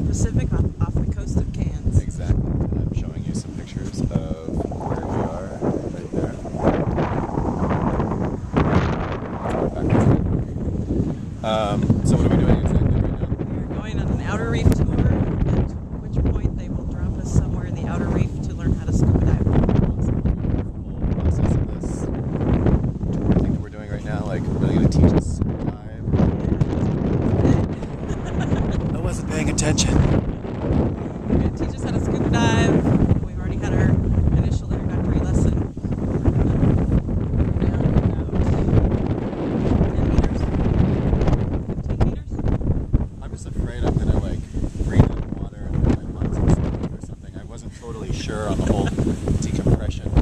South Pacific off, off the coast of Cairns. Exactly. And I'm showing you some pictures of where we are right there. Um, so what are we doing exactly right now? We're going on an outer reef tour paying attention. I'm just afraid I'm going to like breathe in water and or something. I wasn't totally sure on the whole decompression.